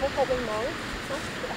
phố cô bên mới có